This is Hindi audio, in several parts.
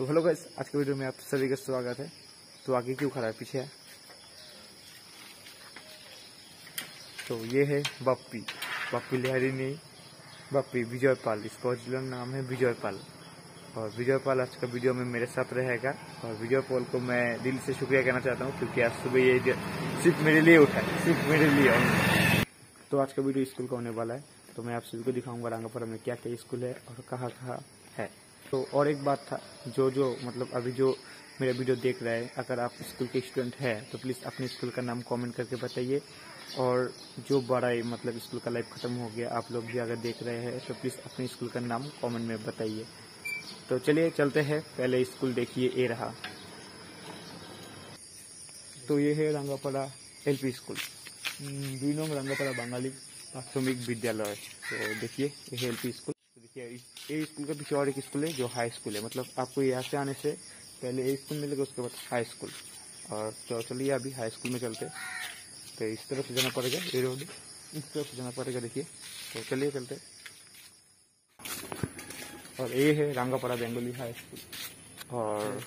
तो हेलो गाइस, आज के वीडियो में आप सभी का स्वागत है। तो आगे क्यों खड़ा है? पीछे है। तो ये है बप्पी। बप्पी लिहारी नहीं बप्पी विजय पाल इसका ओरिजिनल नाम है विजय पाल और विजय पाल आज का वीडियो में मेरे साथ रहेगा। और विजय पाल को मैं दिल से शुक्रिया कहना चाहता हूँ, क्योंकि आज सुबह ये सिर्फ़ मेरे लिए उठा सिर्फ़ मेरे लिए तो आज का वीडियो स्कूल का होने वाला है। तो मैं आप सभी को दिखाऊँगा रांगापुरा में क्या क्या स्कूल है और कहाँ कहाँ तो और एक बात था जो जो मतलब अभी जो मेरा वीडियो देख रहा है अगर आप स्कूल के स्टूडेंट हैं तो प्लीज़ अपने स्कूल का नाम कमेंट करके बताइए। और जो बड़ा मतलब स्कूल का लाइफ खत्म हो गया आप लोग भी अगर देख रहे हैं तो प्लीज़ अपने स्कूल का नाम कमेंट में बताइए। तो चलिए चलते हैं। पहले स्कूल देखिए ये रहा। तो ये है रंगापाड़ा एलपी स्कूल। हम्म, दुई नंग रंगापाड़ा बंगाली प्राथमिक विद्यालय। तो देखिए ये है एलपी स्कूल। तो देखिए ये स्कूल के पीछे और एक स्कूल है जो हाई स्कूल है। मतलब आपको यहाँ से आने से पहले ये स्कूल मिलेगा, उसके बाद हाई स्कूल और तो चलिए अभी हाई स्कूल में चलते तो इस तरफ़ से जाना पड़ेगा, ये रोड इस तरफ़ से जाना पड़ेगा, देखिए। तो चलिए चलते और ये है रंगापाड़ा बेंगोली हाई स्कूल और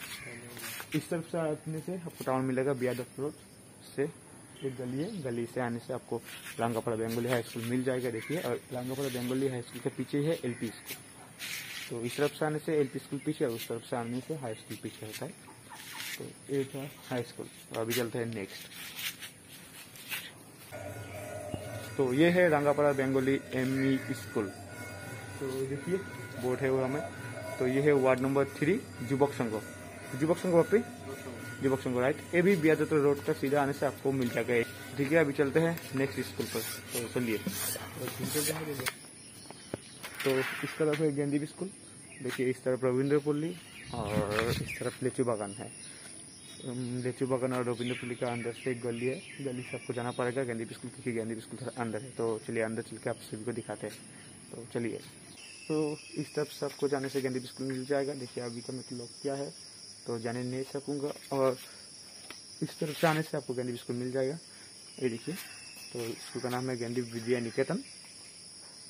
इस तरफ़ से आने से आपको टाउन मिलेगा बियादत रोड से। एक गली है। गली से आने से आपको रंगापाड़ा बेंगोली हाई स्कूल मिल जाएगा, देखिए। और रंगापाड़ा बेंगोली हाई स्कूल के पीछे है एलपी स्कूल। तो इस तरफ़ से आने से एलपी स्कूल पीछे और उस तरफ़ से आने से हाई स्कूल पीछे होता है। तो ये था हाई स्कूल। और अभी चलते हैं नेक्स्ट। तो ये है रंगापाड़ा बेंगोली एम स्कूल। तो देखिए, बोर्ड है वो हमें। तो ये है वार्ड नंबर थ्री युवक संघ। युवक संघ वापी युवक संघ राइट ये भी बियादत रोड का सीधा आने से आपको मिल जाएगा ठीक है, अभी चलते हैं नेक्स्ट स्कूल पर। तो चलिए तो इस तरफ़ है गेंदी स्कूल देखिए, इस तरफ़ रविंद्रपल्ली और इस तरफ़ लेचू बागान है। लेचू बागान और रविंद्रपल्ली का अंदर से एक गली है। गली से आपको जाना पड़ेगा गेंदीप स्कूल क्योंकि गेंदीप स्कूल अंदर है। तो चलिए, अंदर चल के आप सभी को दिखाते हैं। तो चलिए। तो इस तरफ़ से आपको जाने से गेंदीप स्कूल मिल जाएगा। देखिए, अभी का मतलब क्या है। तो जाने नहीं सकूँगा और इस तरफ़ से आने से आपको गेंदी स्कूल मिल जाएगा। ये देखिए तो स्कूल का नाम है गेंदी विद्या निकेतन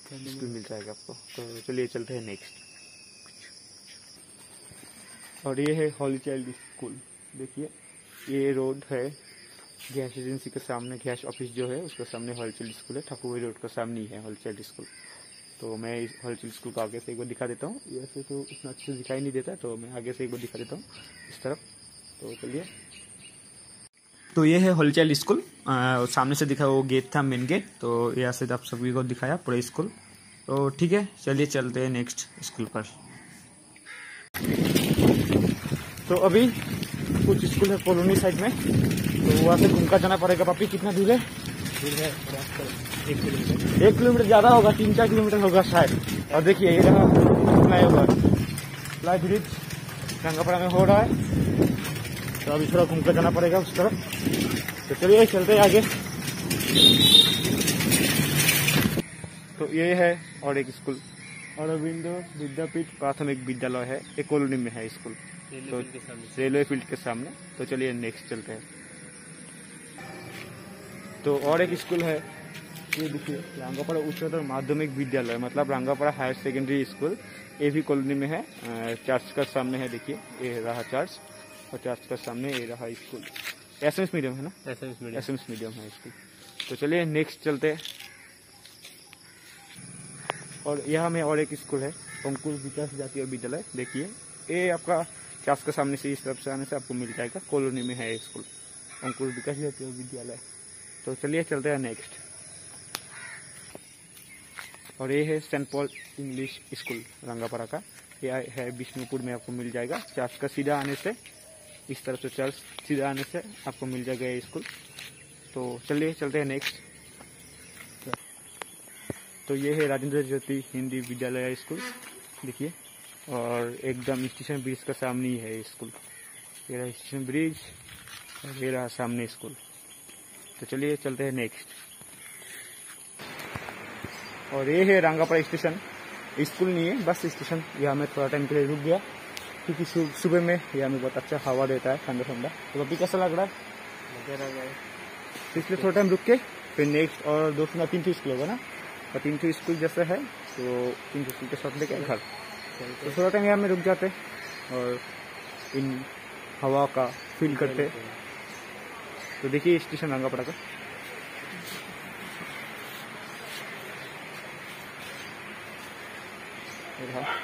स्कूल मिल जाएगा आपको। तो चलिए चलते हैं नेक्स्ट और ये है हॉली चाइल्ड स्कूल देखिए ये रोड है। गैस एजेंसी के सामने गैस ऑफ़िस जो है उसके सामने हॉली चाइल्ड स्कूल है। ठाकुर रोड के सामने ही है हॉली चाइल्ड स्कूल तो मैं इस चाइल्ड स्कूल को आगे से एक बार दिखा देता हूँ। ऐसे तो इतना अच्छे से दिखाई नहीं देता तो मैं आगे से एक बार दिखा देता हूँ इस तरफ़। तो चलिए। तो ये है हॉली स्कूल। सामने से दिखा वो गेट था, मेन गेट। तो यहाँ से आप सभी को दिखाया पूरा स्कूल। तो ठीक है, चलिए चलते हैं नेक्स्ट स्कूल पर। तो अभी कुछ स्कूल है कॉलोनी साइड में। तो वहाँ से घूमकर जाना पड़ेगा। पापी कितना दूर है? दूर है एक किलोमीटर। एक किलोमीटर ज़्यादा होगा तीन चार किलोमीटर होगा शायद। और देखिए ये रहा flyover fly bridge Rangapara में हो रहा है। तो अभी थोड़ा घूमकर जाना पड़ेगा उस तरफ़। तो चलिए चलते हैं आगे। तो ये है और एक स्कूल। और अरविंदो विद्यापीठ प्राथमिक विद्यालय है एक कॉलोनी में है स्कूल। तो रेलवे फ़ील्ड के सामने। तो चलिए नेक्स्ट चलते हैं। तो और एक स्कूल है ये देखिए रंगापाड़ा उच्चतर माध्यमिक विद्यालय मतलब रंगापाड़ा हायर सेकेंडरी स्कूल ये भी कॉलोनी में है चर्च का सामने है देखिए ये रहा चर्च और चर्च का सामने ये रहा स्कूल। एस मीडियम है ना? S medium. एस मीडियम है स्कूल तो चलिए नेक्स्ट चलते हैं। और यहाँ में और एक स्कूल है अंकुर विकास जातीय विद्यालय देखिए ये आपका चर्च के सामने से इस तरफ़ से आने से आपको मिल जाएगा कॉलोनी में है स्कूल अंकुर विकास जातीय विद्यालय। तो चलिए चलते हैं नेक्स्ट और ये है saint Paul English school Rangapara का. यह है विष्णुपुर में आपको मिल जाएगा. चर्च का सीधा आने से, इस तरफ़ से चर्च सीधा आने से आपको मिल जाएगा ये स्कूल तो चलिए चलते हैं नेक्स्ट तो ये है राजेंद्र ज्योति हिंदी विद्यालय स्कूल देखिए, और एकदम स्टेशन ब्रिज का सामने ही है ये स्कूल ये रहा स्टेशन ब्रिज और ये रहा सामने स्कूल तो चलिए चलते हैं नेक्स्ट और ये है रंगापाड़ा स्टेशन स्कूल नहीं है बस स्टेशन यहाँ में थोड़ा टाइम के लिए रुक गया क्योंकि सुबह में यहाँ में बहुत अच्छा हवा देता है ठंडा ठंडा तो अभी कैसा लग रहा है? तो इसलिए थोड़ा टाइम रुक के फिर नेक्स्ट और दो सौ तीन सौ स्कूल होगा ना? और तीन सौ स्कूल जैसा है तो तीन ठो स्कूल के साथ लेके घर। तो थोड़ा टाइम यहाँ में रुक जाते और इन हवा का फील करते। तो देखिए स्टेशन रंगापड़ा का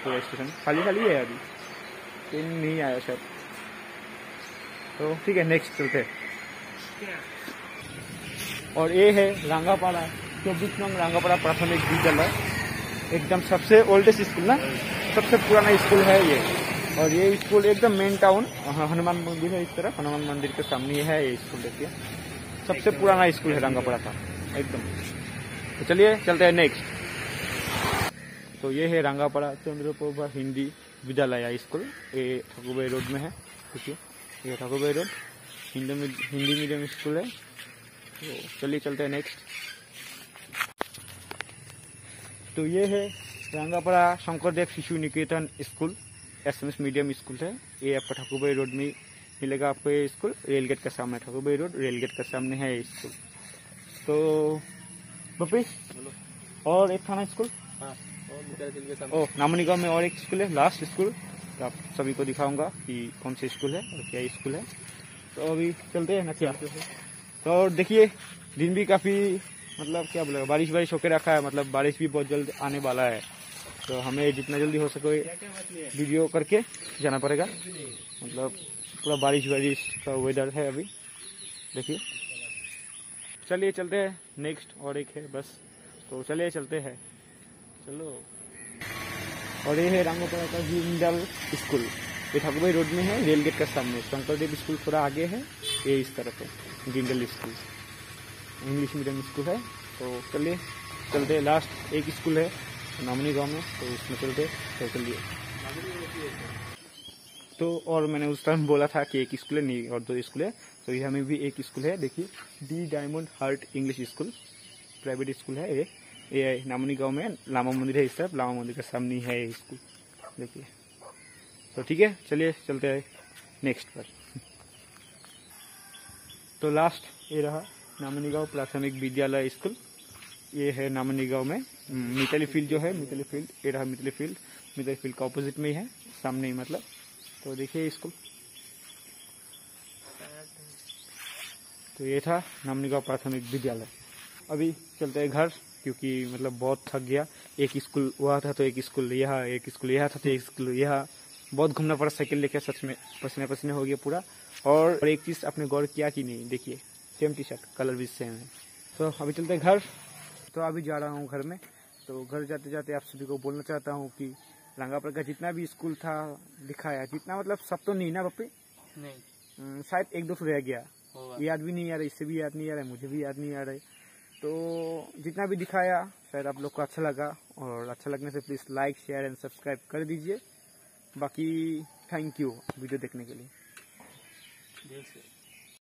पूरा स्टेशन। खाली खाली है अभी। ट्रेन नहीं आया शायद। तो ठीक है नेक्स्ट चलते और ये है रंगापाड़ा। चौबीस नंग रंगापाड़ा प्राथमिक विद्यालय, एकदम सबसे ओल्डेस्ट स्कूल ना? सबसे पुराना स्कूल है ये। और ये स्कूल एकदम मेन टाउन हनुमान मंदिर है इस तरफ़। हनुमान मंदिर के सामने है ये स्कूल देखिए। सबसे पुराना स्कूल है रंगापाड़ा का एकदम। तो चलिए चलते हैं नेक्स्ट तो ये है रंगापाड़ा चंद्रप्रभा हिंदी विद्यालय स्कूल। ये ठाकुरबाई रोड में है देखिए। ये Thakurbai road Hindi Hindi medium school है। तो चलिए चलते हैं नेक्स्ट तो ये है Rangapara Shankardev Shishu Niketan school. SMS medium school है। ये आपका ठाकुरबाई रोड में मिलेगा आपको ये स्कूल रेल गेट के सामने ठाकुरबाई रोड रेल गेट के सामने है ये स्कूल तो बपी और एक थाना स्कूल हाँ और विद्यार्थी के सामने ओ नामनी गाँव में और एक स्कूल है लास्ट स्कूल तो आप सभी को दिखाऊँगा कि कौन सा स्कूल है और क्या स्कूल है। तो अभी चलते हैं ना क्या? तो और देखिए दिन भी काफ़ी मतलब क्या बोलेगा बारिश बारिश होकर रखा है मतलब बारिश भी बहुत जल्द आने वाला है। तो हमें जितना जल्दी हो सके वीडियो करके जाना पड़ेगा। मतलब पूरा बारिश बारिश का वेदर है अभी। देखिए। चलिए चलते हैं नेक्स्ट और एक है बस। तो चलिए चलते हैं। चलो। और ये है रामोपाड़ा का जिंदल स्कूल। ये ठाकुरभाई रोड में है, रेल गेट के सामने। शंकरदेव स्कूल थोड़ा आगे है, ये इस तरफ़ है, Jindal school. English medium school है। तो चलिए, चलते लास्ट एक स्कूल है। नामनी गाँव में तो उसमें चलते तो चलिए तो और मैंने उस टाइम बोला था कि एक स्कूल है नहीं और दो स्कूल है तो यहाँ में भी एक स्कूल है, देखिए D diamond heart English school private school है ये। ये नामनी गाँव में, लामा मंदिर है इस तरफ़, लामा मंदिर के सामने है ये स्कूल देखिए। तो ठीक है, चलिए, चलते हैं नेक्स्ट पर। तो लास्ट ये रहा नामनी गाँव प्राथमिक विद्यालय स्कूल। ये है नामनी गाँव में। मिताली फ़ील्ड जो है, मिताली फ़ील्ड ये रहा मिताली फ़ील्ड मिताली फ़ील्ड का ऑपोजिट में ही है, सामने ही मतलब। तो देखिए स्कूल तो ये था नामनी गाँव प्राथमिक विद्यालय। अभी चलते हैं घर, क्योंकि मतलब बहुत थक गया। एक स्कूल वहाँ था तो एक स्कूल यहाँ, एक स्कूल यहाँ था तो एक स्कूल यहाँ। बहुत घूमना पड़ा, साइकिल लेके सच में पसीने पसीने हो गया पूरा। और एक चीज़ आपने गौर किया कि नहीं, देखिए, सेम टी शर्ट कलर भी सेम है। तो अभी चलते हैं घर। तो अभी जा रहा हूँ घर में। तो घर जाते जाते आप सभी को बोलना चाहता हूँ कि रंगापुर का जितना भी स्कूल था दिखाया जितना मतलब सब तो नहीं ना पप्पी नहीं। हम्म, शायद एक दो तो रह गया। याद भी नहीं आ रहा इससे भी याद नहीं आ रहा है मुझे भी याद नहीं आ रहा है। तो जितना भी दिखाया शायद आप लोग को अच्छा लगा और अच्छा लगने से please like share and subscribe कर दीजिए। बाकी थैंक यू वीडियो देखने के लिए।